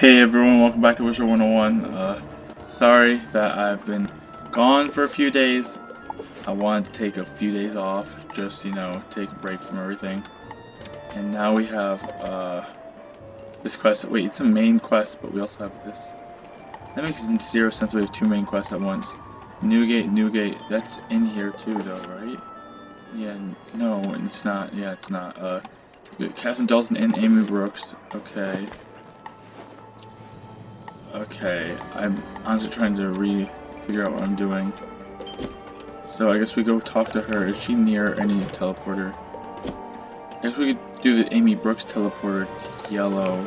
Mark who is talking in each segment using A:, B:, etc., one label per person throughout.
A: Hey everyone, welcome back to Wizard 101. Uh, sorry that I've been gone for a few days. I wanted to take a few days off, just, you know, take a break from everything. And now we have, uh, this quest. Wait, it's a main quest, but we also have this. That makes zero sense we have two main quests at once. Newgate, Newgate, that's in here too though, right? Yeah, no, it's not. Yeah, it's not. Uh, Captain Dalton and Amy Brooks. Okay. Okay, I'm honestly trying to re-figure out what I'm doing. So I guess we go talk to her. Is she near any teleporter? I guess we could do the Amy Brooks teleporter. Yellow.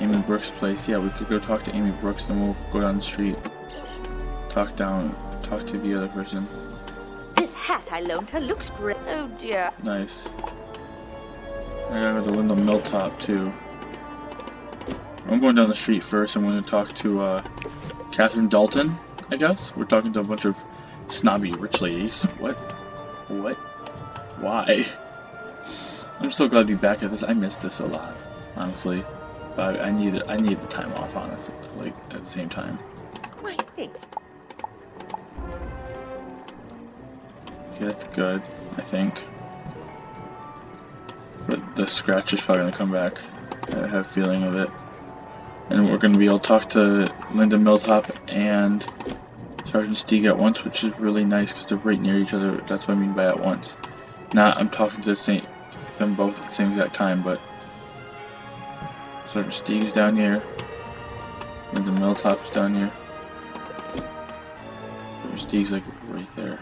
A: Amy Brooks place. Yeah, we could go talk to Amy Brooks, then we'll go down the street. Talk down, talk to the other person.
B: This hat I loaned her looks great. Oh dear.
A: Nice. I gotta go to Linda Milltop too. I'm going down the street first. I'm going to talk to uh, Catherine Dalton, I guess. We're talking to a bunch of snobby rich ladies. What? What? Why? I'm so glad to be back at this. I missed this a lot, honestly. But I need I need the time off, honestly. Like at the same time.
B: I think.
A: Okay, that's good. I think. But the scratch is probably gonna come back. I have a feeling of it and we're going to be able to talk to Linda Milltop and Sergeant Steeg at once, which is really nice because they're right near each other. That's what I mean by at once. Not I'm talking to the same, them both at the same exact time, but Sergeant Steeg's down here. Linda Milltop's down here. Sergeant Steeg's like right there.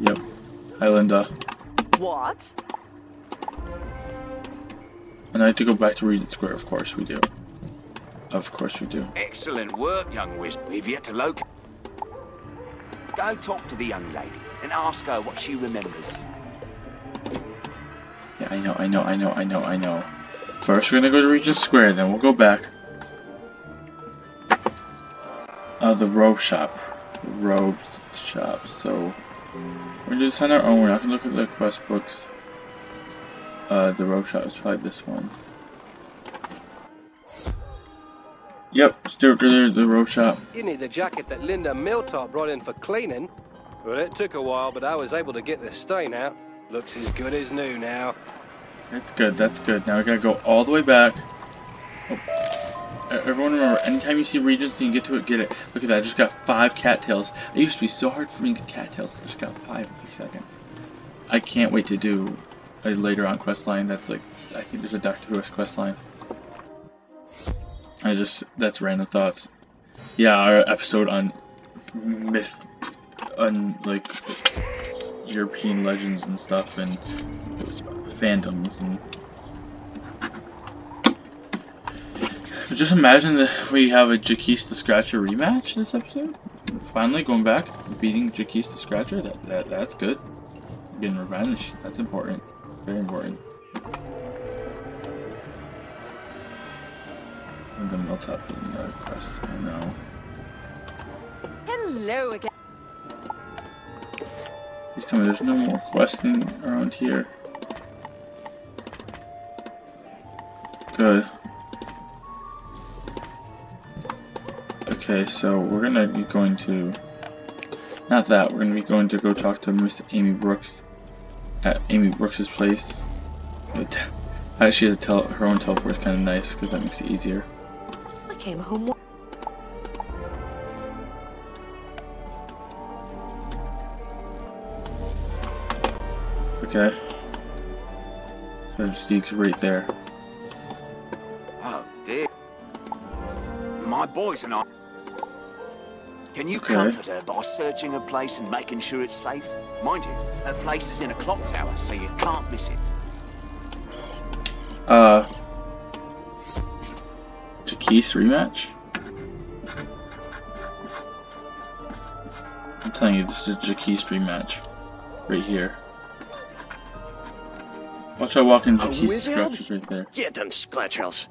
A: Yep. Hi, Linda.
B: What?
A: And I have to go back to Regent Square, of course we do. Of course we do.
C: Excellent work, young wizard. We've yet to locate. Go talk to the young lady and ask her what she remembers.
A: Yeah, I know, I know, I know, I know, I know. First we're gonna go to Regent Square, then we'll go back. Uh, the robe shop. Robes shop, so... We're gonna do this on our own, we're not gonna look at the quest books. Uh, the robe shop is probably this one. Yep, Stuart the, the robe shop.
D: You need the jacket that Linda Milltop brought in for cleaning. Well, it took a while, but I was able to get the stain out. Looks as good as new now.
A: That's good, that's good. Now we gotta go all the way back. Oh. Everyone remember, anytime you see regions and you get to it, get it. Look at that, I just got five cattails. It used to be so hard for me to get cattails. I just got five in three seconds. I can't wait to do a later on quest line that's like I think there's a Doctor Who quest line. I just that's random thoughts. Yeah, our episode on myth on like European legends and stuff and fandoms and just imagine that we have a Jaquise the Scratcher rematch this episode. Finally going back, beating Jaquise the Scratcher. That, that that's good. Getting revenge. That's important. Very important. And the Milltop is another quest, I know.
B: Hello again.
A: Please tell me there's no more questing around here. Good. Okay, so we're gonna be going to... Not that, we're gonna be going to go talk to Miss Amy Brooks at Amy Brooks's place. But actually, has tele her own teleport is kind of nice because that makes it easier.
B: I came home.
A: Okay. So Steeg's right there.
C: Oh dear. My boys and I. Can you
A: Okay.
C: comfort her by searching her place and making sure it's safe? Mind you, her place is in a clock tower, so you can't miss it.
A: Uh. Jaquise rematch? I'm telling you, this is Jaquise rematch. Right here. Watch out walking
D: A
A: Jaquise
D: wizard?
A: scratches right there.
D: Get them scratchers.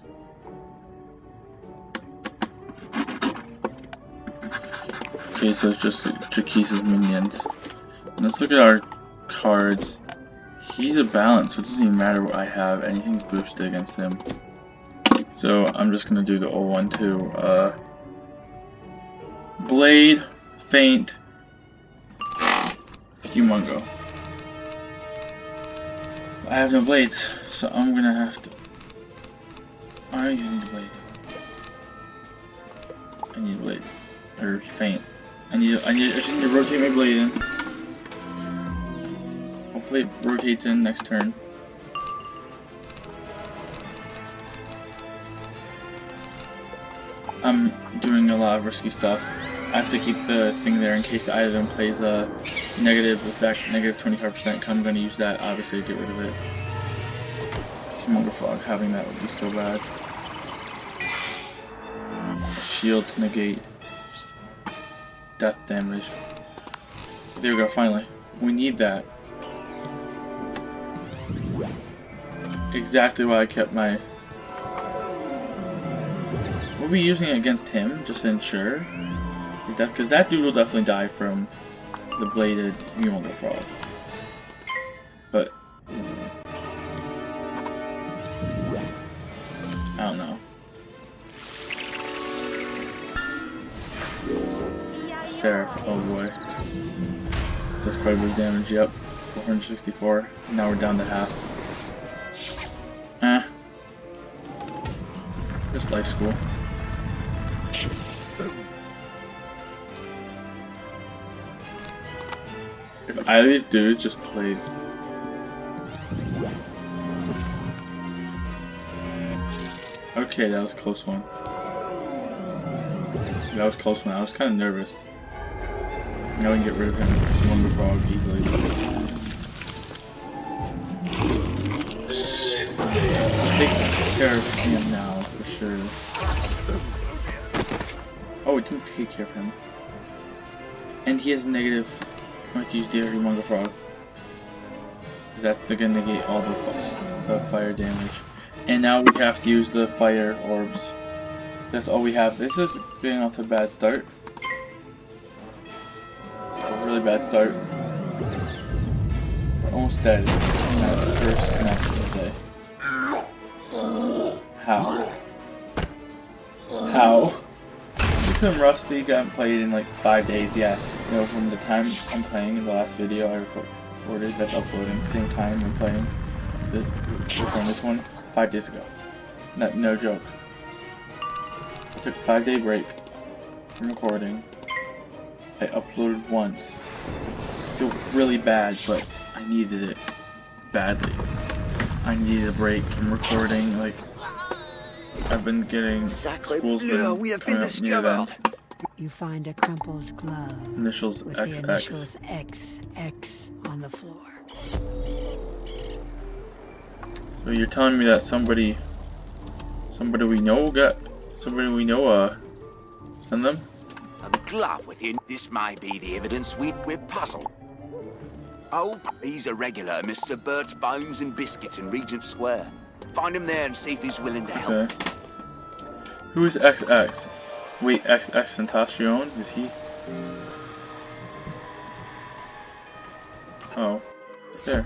A: Okay, so it's just Jaquise's minions. Let's look at our cards. He's a balance, so it doesn't even matter what I have. Anything's boosted against him. So I'm just gonna do the 012. Uh, Blade, Feint, Humongo. I have no blades, so I'm gonna have to. I need a blade. I need a blade. Or Feint. I need I need I just need to rotate my blade in. Hopefully it rotates in next turn. I'm doing a lot of risky stuff. I have to keep the thing there in case either of them plays a negative effect, negative 25%. I'm going to use that, obviously, to get rid of it. Smoker Frog, having that would be so bad. Shield to negate death damage. There we go, finally. We need that. Exactly why I kept my We'll be using it against him, just to ensure. Is that because that dude will definitely die from the bladed Humongo Frog. That's quite a bit of damage, yep. 464. Now we're down to half. Eh. Just life school. If either of these dudes just played Okay, that was close one. That was close one. I was kind of nervous. Now we can get rid of him. Wonder Frog easily. Take care of him now, for sure. Oh, we didn't take care of him. And he has negative. I have to use the Humongo Frog. That's gonna negate all the, the fire damage. And now we have to use the fire orbs. That's all we have. This is getting off to a bad start. Bad start. We're almost dead in that first match of the day. How? How? I'm rusty, got played in like five days, yeah. You know, from the time I'm playing in the last video I recorded that's uploading, same time I'm playing this, recording this one, five days ago. No, no joke. I took a five day break from recording. I uploaded once. I feel really bad, but I needed it badly. I needed a break from recording, like, I've been getting school's been
C: we have been
A: up near the
C: discovered.
E: You find a crumpled glove
A: Initials
E: with
A: XX.
E: the initials XX on the floor.
A: So you're telling me that somebody, somebody we know got, somebody we know, uh, send them?
C: A glove with you. This may be the evidence we, we're puzzled. Oh, he's a regular Mr. Bert's Bones and Biscuits in Regent Square. Find him there and see if he's willing to help.
A: Okay. Who is XX? Wait, XX Tentacion? Is he? Oh. There.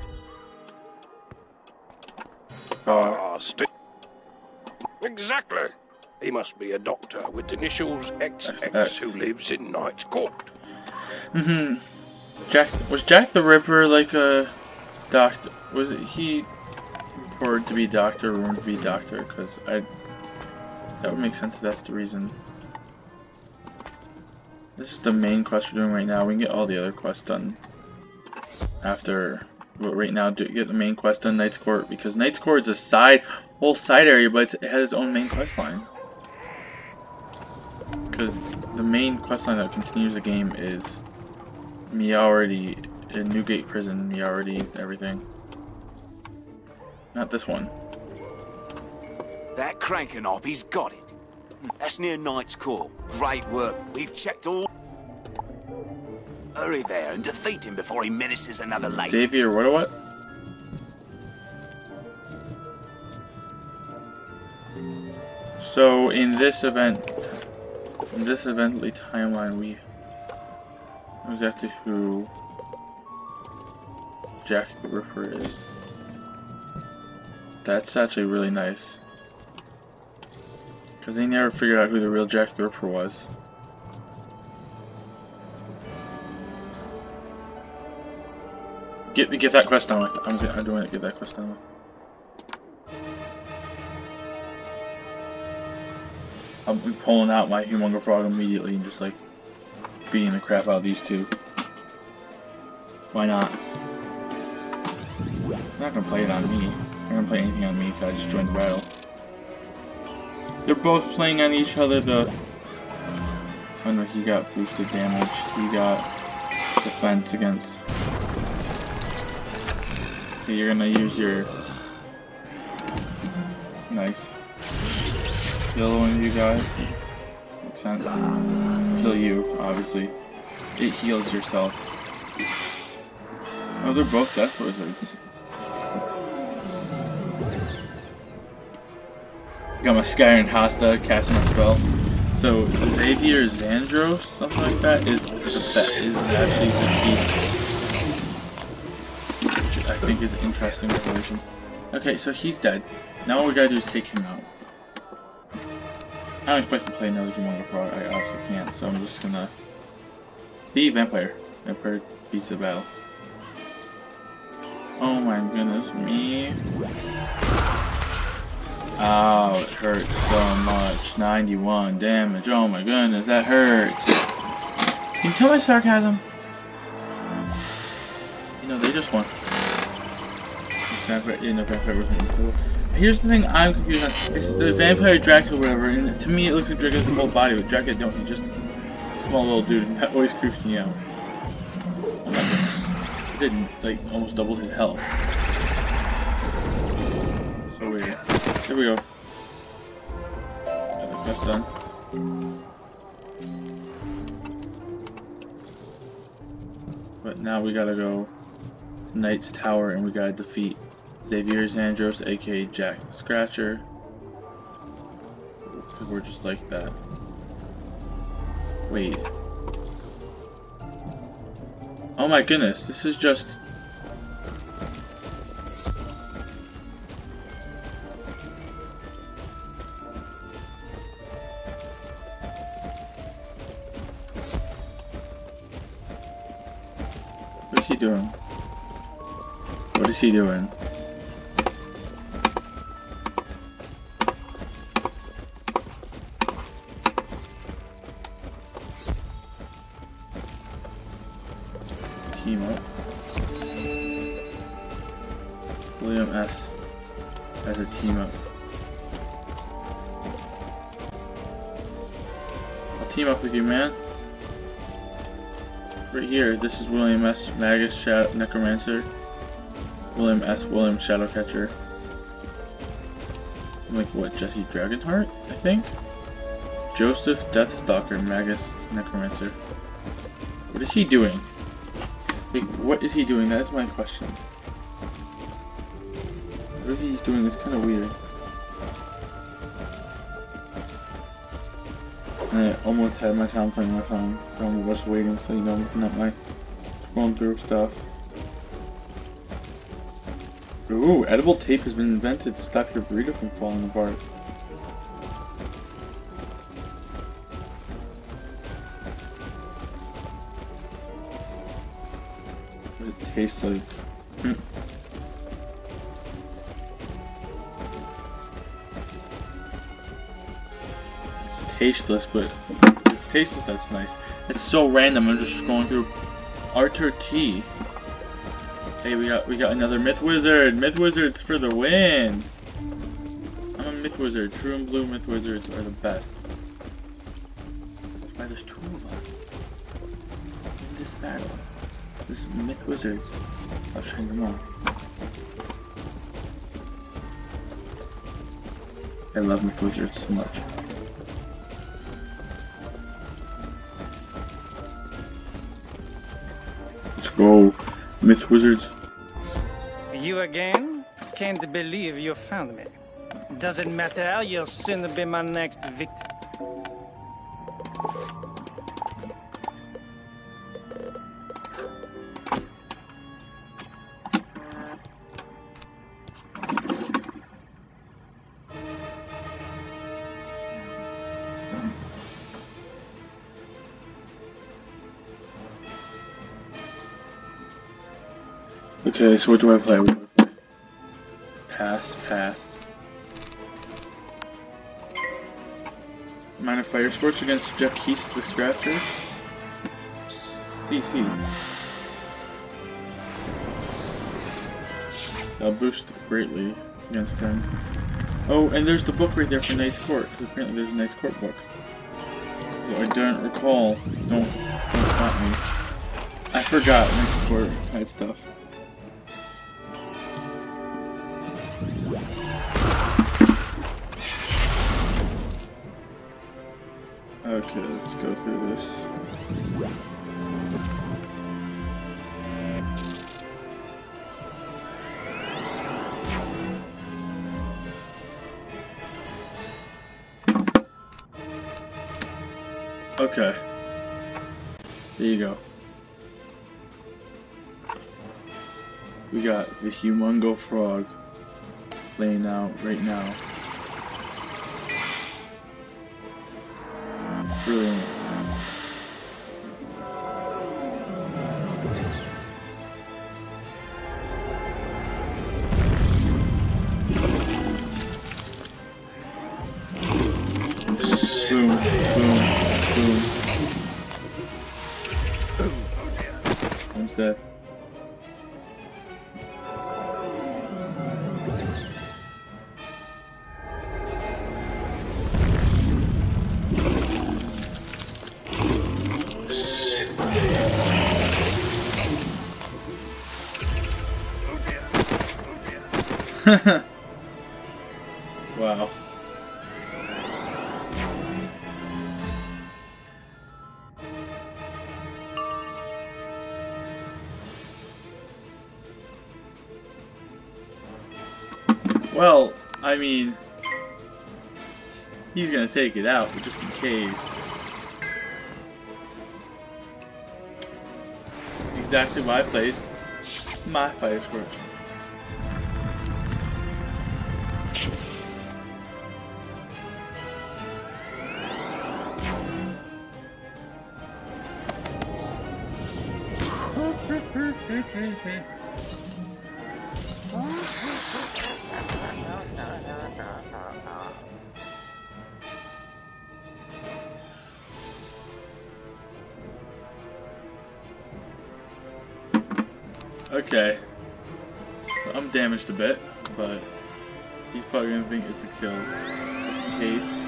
D: Ah, sti- Exactly. He must be a doctor with initials XX
A: XX.
D: who lives in Knight's Court.
A: Mm-hmm. Jack, was Jack the Ripper like a doctor? Was it he reported to be doctor, rumored to be doctor? Because I, that would make sense if that's the reason. This is the main quest we're doing right now. We can get all the other quests done after. But right now, do get the main quest done, Knight's Court, because Knight's Court is a side, whole side area, but it has its own main quest line. Because the main quest line that continues the game is Meowiarty in uh, Newgate Prison, Meowiarty, everything. Not this one.
C: That cranking op, he's got it. That's near Knight's Court. Great work. We've checked all. Hurry there and defeat him before he menaces another lady.
A: Xavier, what what? So in this event, this evently timeline, we know exactly who Jack the Ripper is. That's actually really nice. Because they never figured out who the real Jack the Ripper was. Get get that quest done with. I'm, I'm doing it. Get that quest done with. I'm pulling out my Humongo Frog immediately and just like beating the crap out of these two. Why not? Not gonna play it on me. I'm gonna play anything on me if I just joined the battle. They're both playing on each other. The oh no, he got boosted damage. He got defense against. Okay, you're gonna use your nice kill one of you guys. Makes sense. Kill you, obviously. It heals yourself. Oh, they're both Death Wizards. Got my Skyrim Hasta casting a spell. So Xavier Zandros, something like that, is the bet is actually the beast. Which I think is an interesting revelation. Okay, so he's dead. Now all we gotta do is take him out. I don't expect to play another Humongo Frog, I obviously can't, so I'm just gonna... See, Vampire. Vampire beats the battle. Oh my goodness me. Oh, it hurts so much. 91 damage. Oh my goodness, that hurts. Can you tell my sarcasm? You know, they just won. Vampire, you know. Here's the thing I'm confused on. It's the vampire Dracula whatever, and to me it looks like Dracula's whole body, but Dracula don't. He's just a small little dude, that always creeps me out. He didn't, like, almost double his health. So weird. Here we go. That's done. But now we gotta go Knight's Tower and we gotta defeat Xavier Zandros, aka Jack Scratcher. We're just like that. Wait. Oh my goodness, this is just... What is he doing? What is he doing? This is William S. Magus Shadow Necromancer. William S. William Shadowcatcher. Like what, Jesse Dragonheart, I think? Joseph Deathstalker Magus Necromancer. What is he doing? Like, what is he doing? That is my question. What he's doing is kind of weird. I almost had my sound playing my phone. So I'm just waiting so you know I'm looking at my going through stuff. Ooh, edible tape has been invented to stop your burrito from falling apart. What does it taste like? Hmm. It's tasteless, but it's tasteless, that's nice. It's so random, I'm just scrolling through Arthur T. Hey, we got we got another Myth Wizard! Myth Wizards for the win! I'm a Myth Wizard. True and Blue Myth Wizards are the best. That's why there's two of us in this battle. This Myth Wizards. I'll train them all. I love Myth Wizards so much. Wizards.
F: You again? Can't believe you found me. Doesn't matter, you'll soon be my next victim.
A: Okay, so what do I play? Pass, pass. Minor fire sports against Jeff Keast the Scratcher. CC. That'll boost greatly against him. Oh, and there's the book right there for Knight's Court. apparently there's a Knight's Court book. Though I don't recall. Don't, don't me. I forgot Knight's Court had stuff. Okay, let's go through this. Okay. There you go. We got the Humongo Frog laying out right now. One's dead. wow. He's gonna take it out, but just in case. Exactly why I played my Fire Scorch. Okay. So I'm damaged a bit, but he's probably gonna think it's a kill. Just in case.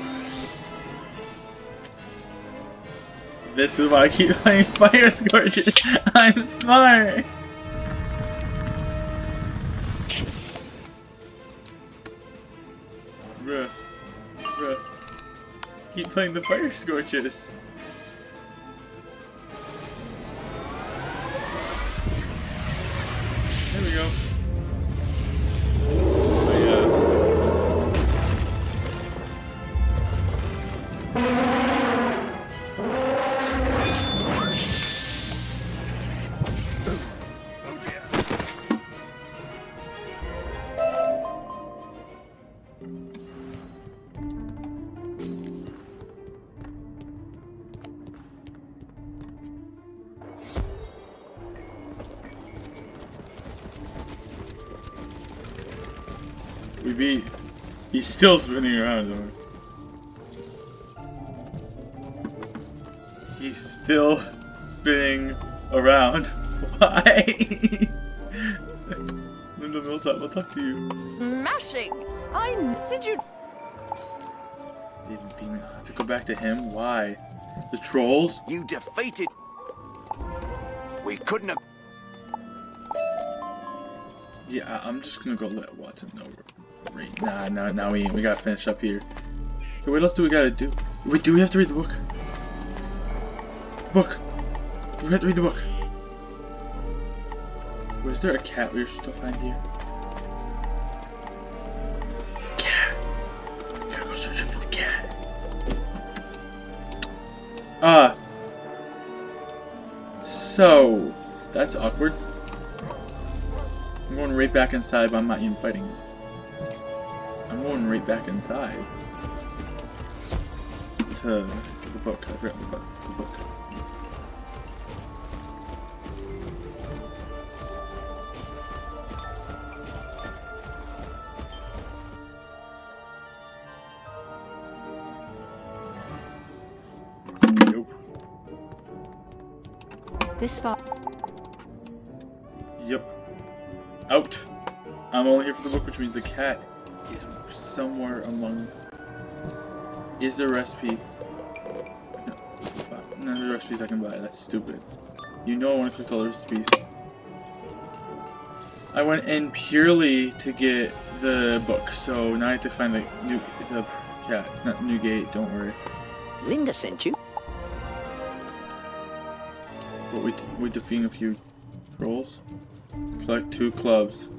A: This is why I keep playing Fire Scorches. I'm smart. Bruh. Bruh. Keep playing the Fire Scorches. We beat. He's still spinning around though. He's still spinning around. Why? Linda Milltop, we'll talk to you.
B: Smashing! I did you
A: Even being I have to go back to him. Why? The trolls?
C: You defeated. We couldn't have.
A: Yeah, I- I'm just gonna go let Watson know. Right. Nah, nah, now we we gotta finish up here. Okay, what else do we gotta do? Wait, do we have to read the book? Book. We have to read the book. Was there a cat we were supposed to find here? Cat. Gotta go for the cat. Ah. So, that's awkward. I'm going right back inside, I'm not even fighting spawn right back inside. To uh, the book. I forgot the book. The book.
E: This far.
A: Yep. Out. I'm only here for the book, which means the cat somewhere among. Is there a recipe? No, none of the recipes I can buy. That's stupid. You know I want to cook all the recipes. I went in purely to get the book, so now I have to find the new the cat, not Newgate. Don't worry.
G: Linda sent you.
A: But we we defeat a few trolls. Collect two clubs.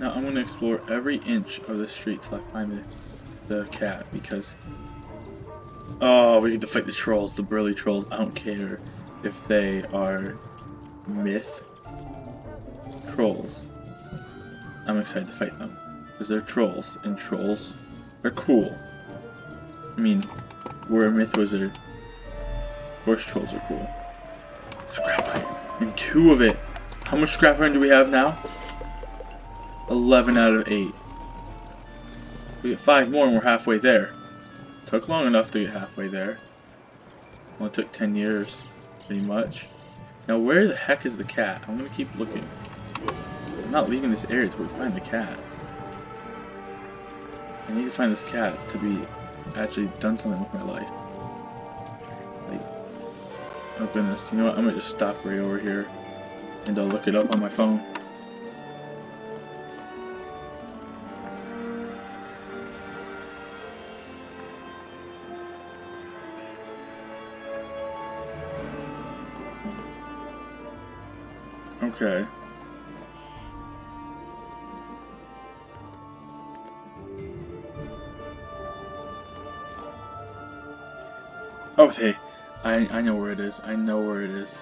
A: Now I'm gonna explore every inch of the street till I find the the cat because oh we get to fight the trolls, the burly trolls. I don't care if they are myth trolls. I'm excited to fight them because they're trolls and trolls are cool. I mean, we're a myth wizard. Of course trolls are cool. Scrap iron. And two of it. How much scrap iron do we have now? 11 out of 8. We get 5 more and we're halfway there. Took long enough to get halfway there. Only took 10 years, pretty much. Now where the heck is the cat? I'm gonna keep looking. I'm not leaving this area until we find the cat. I need to find this cat to be actually done something with my life. Like, oh goodness, you know what? I'm gonna just stop right over here and I'll look it up on my phone. Okay. Okay, I I know where it is. I know where it is.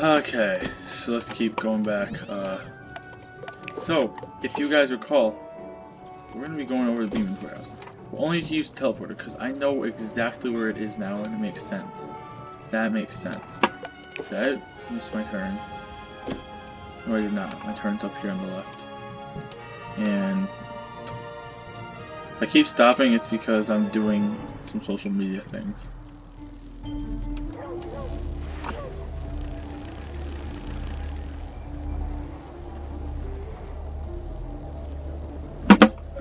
A: Okay, so let's keep going back. Uh, so, if you guys recall, we're going to be going over the Demon's Warehouse. We'll only use the teleporter because I know exactly where it is now and it makes sense. That makes sense. That missed my turn. No, I did not. My turn's up here on the left. And I keep stopping, it's because I'm doing some social media things.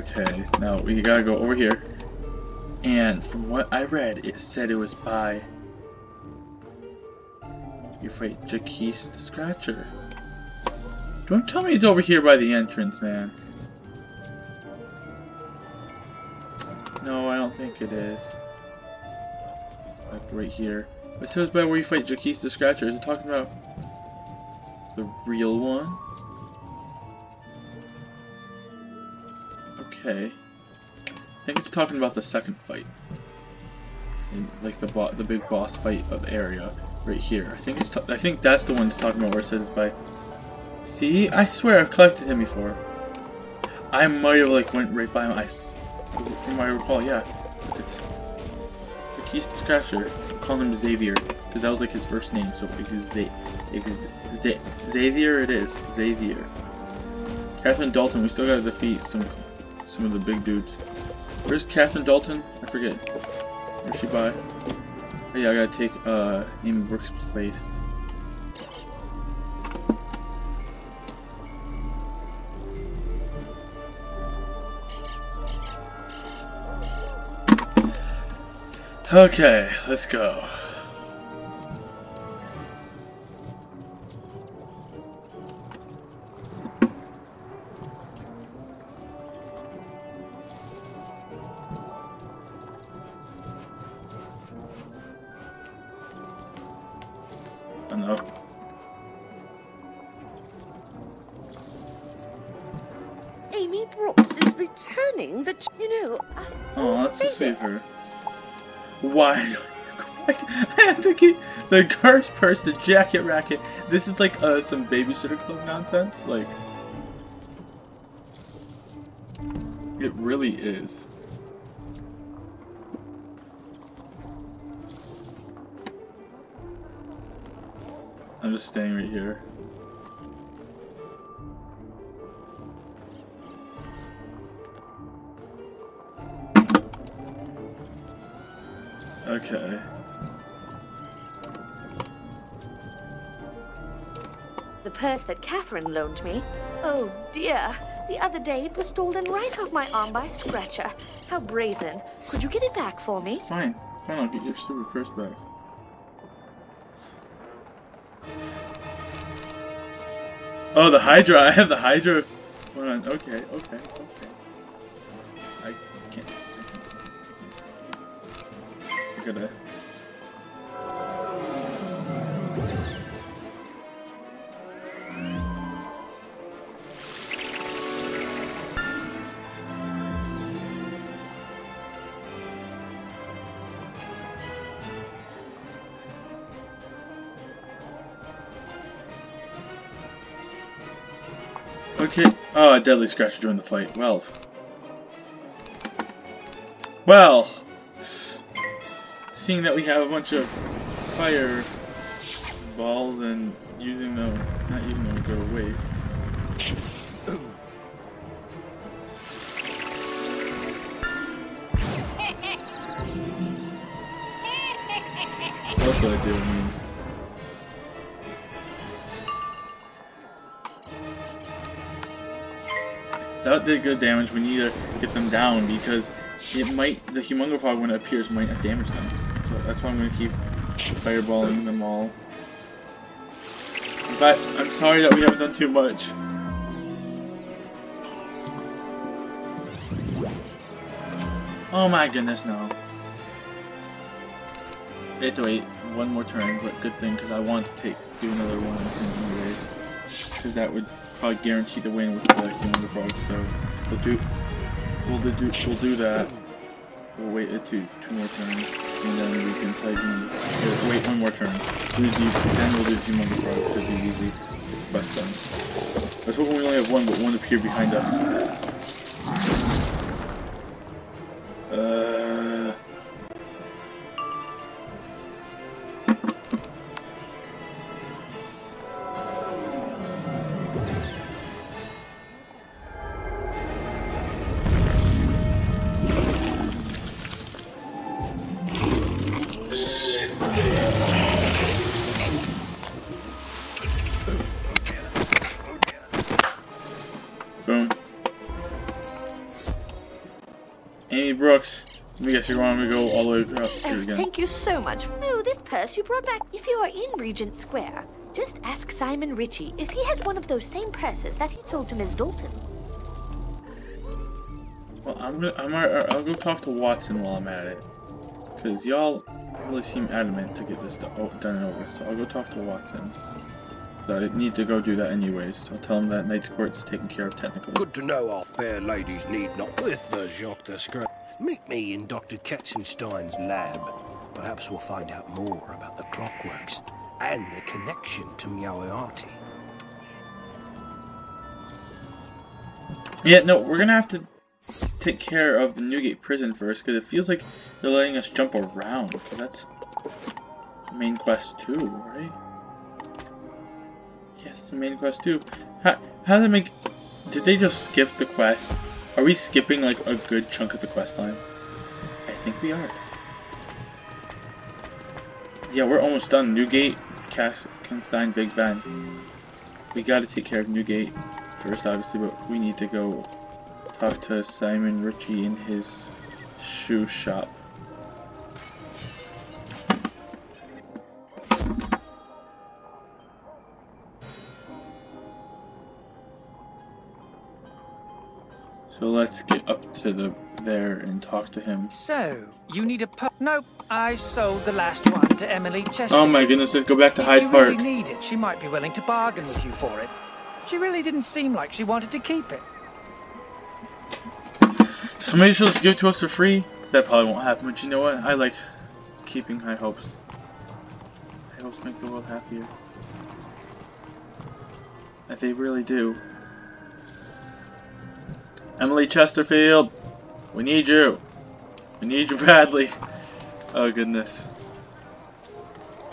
A: Okay, now we gotta go over here. And from what I read, it said it was by you fight Jaquise the Scratcher. Don't tell me it's over here by the entrance, man. No, I don't think it is. Like right here. It says by where you fight Jaquise the Scratcher. Is it talking about the real one? Okay. I think it's talking about the second fight. In, like the the big boss fight of the area right here. I think it's I think that's the one it's talking about where it says by See, I swear I've collected him before. I might have like went right by him. I from I recall, yeah. It's the keys to Scratcher. Call him Xavier because that was like his first name. So Xavier it is. Xavier. Catherine Dalton. We still gotta defeat some some of the big dudes. Where's Catherine Dalton? I forget. Where's she by? Oh yeah, I gotta take uh Amy Brooks' place. Okay, let's go.
B: The
A: cursed purse, the jacket racket. This is like uh, some babysitter club nonsense. Like, it really is. I'm I'm just staying right here. Okay.
B: The purse that Catherine loaned me. Oh dear. The other day it was stolen right off my arm by a Scratcher. How brazen. Could you get it back for me?
A: Fine. Fine, I'll get your stupid purse back. Oh, the Hydra. I have the Hydra. Hold on. Okay, okay, okay. I can't. Gotta. Okay. Oh, a deadly scratcher during the fight. Well. Well. Seeing that we have a bunch of fire balls and using them, not using them go to waste. What. That did good damage. We need to get them down because it might the Humongofrog when it appears might not damage them. So that's why I'm gonna keep fireballing them all. But I'm sorry that we haven't done too much. Oh my goodness, no. We have to wait one more turn, but good thing because I want to take do another one anyways. Because that would probably guarantee the win with the human frog. So we'll do we'll do we'll do that. We'll wait it two two more turns, and then we can play human. Wait one more turn. Do the, then we'll do human frog to be easy best done. Let's hope we only have one, but one appeared behind us. Uh. Let me guess you're going to go all the way across the
B: Oh,
A: again.
B: thank you so much. Oh, this purse you brought back. If you are in Regent Square, just ask Simon Ritchie if he has one of those same purses that he sold to Miss Dalton.
A: Well, I'm gonna, I'm, I'll go talk to Watson while I'm at it. Because y'all really seem adamant to get this do- oh, done and over, so I'll go talk to Watson. So I need to go do that anyways, so I'll tell him that Knight's Court's taken care of technically.
D: Good to know our fair ladies need not with the Jacques Descret. Meet me in Dr. Katzenstein's lab. Perhaps we'll find out more about the clockworks and the connection to Meowiarty.
A: Yeah, no, we're gonna have to take care of the Newgate prison first, because it feels like they're letting us jump around, because that's main quest too, right? Yeah, that's the main quest too. How, how did they make... Did they just skip the quest? Are we skipping like a good chunk of the quest line? I think we are. Yeah, we're almost done. Newgate, Katzenstein, Big Ben. We gotta take care of Newgate first, obviously, but we need to go talk to Simon Ritchie in his shoe shop. So let's get up to the there and talk to him.
F: So, you need a pu- Nope, I sold the last one to Emily Chesterfield.
A: Oh my goodness, let's go back to
F: if
A: Hyde
F: you
A: Park.
F: really need it, she might be willing to bargain with you for it. She really didn't seem like she wanted to keep it.
A: So maybe she'll just give it to us for free? That probably won't happen, but you know what? I like keeping high hopes. High hopes make the world happier. They really do. Emily Chesterfield! We need you! We need you badly! Oh goodness.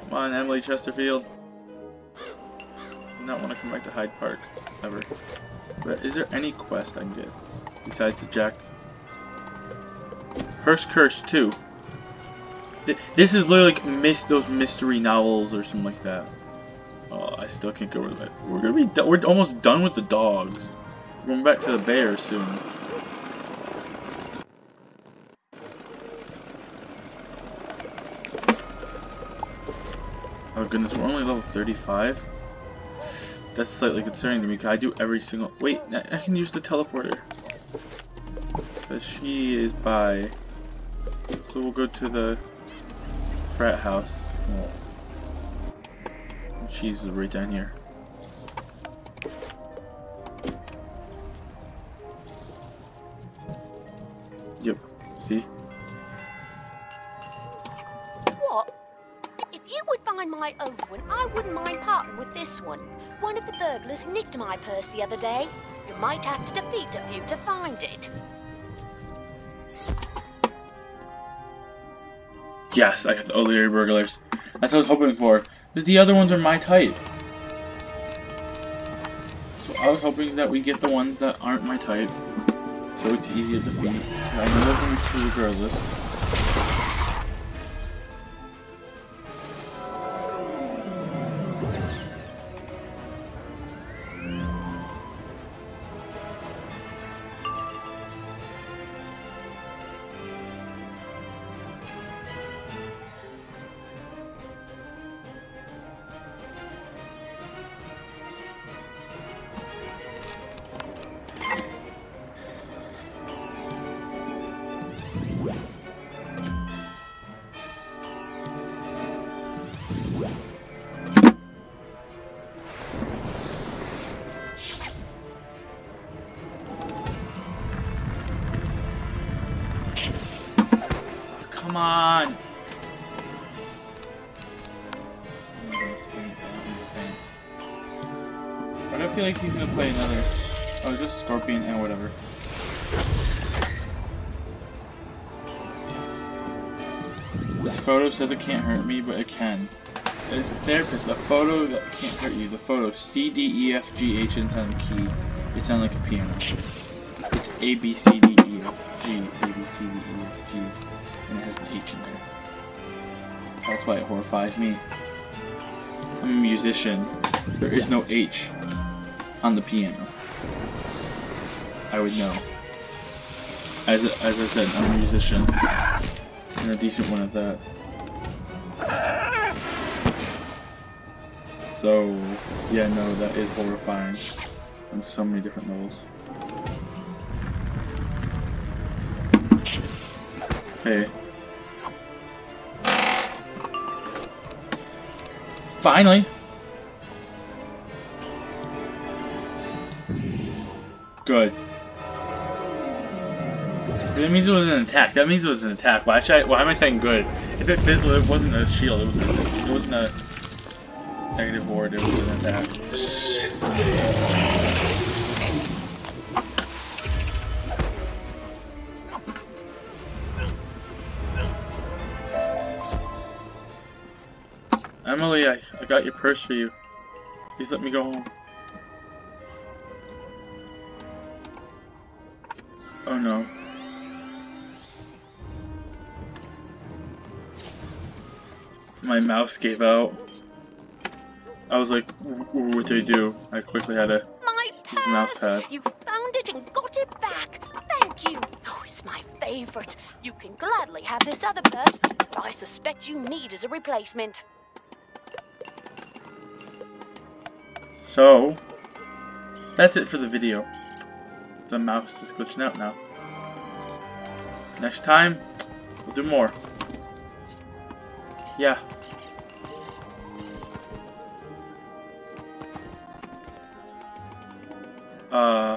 A: Come on, Emily Chesterfield. Do not want to come back to Hyde Park ever. But is there any quest I can get besides the Jack? Hearst Curse 2. This is literally like miss those mystery novels or something like that. Oh, I still can't go over that. We're gonna be we're almost done with the dogs. We're going back to the bear soon. Oh goodness, we're only level 35? That's slightly concerning to me, because I do every single- Wait, I can use the teleporter. Because she is by... So we'll go to the frat house. She's right down here.
H: Might have to defeat a few to find it.
A: Yes, I got the O'Leary burglars. That's what I was hoping for. Because the other ones are my type. So I was hoping that we get the ones that aren't my type. So it's easy to defeat. I know they're going to regardless. On! I don't feel like he's gonna play another. Oh, just Scorpion and whatever. This photo says it can't hurt me, but it can. It's a therapist, a photo that can't hurt you. The photo C D E F G H and on key. It's on like a piano. It's A B C D E G A B C D E G and it has an H in there. That's why it horrifies me. I'm a musician. There is no H on the piano. I would know. As, as I said, I'm a musician. And a decent one at that. So, yeah, no, that is horrifying on so many different levels. Finally! Good. That means it was an attack. That means it was an attack. Why should I, why am I saying good? If it fizzled, it wasn't a shield. It was a, it wasn't a negative ward. It was an attack. Emily, I, I got your purse for you. Please let me go home. Oh no. My mouse gave out. I was like, what did I do? I quickly had to
H: My
A: the mouse
H: purse!
A: pad.
H: You found it and got it back. Thank you. Oh, it's my favorite. You can gladly have this other purse, but I suspect you need as a replacement.
A: So, that's it for the video. The mouse is glitching out now. Next time, we'll do more. Yeah. Uh...